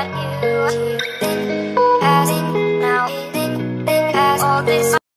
about you.